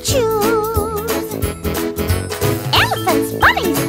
choose? Elephant's bunnies.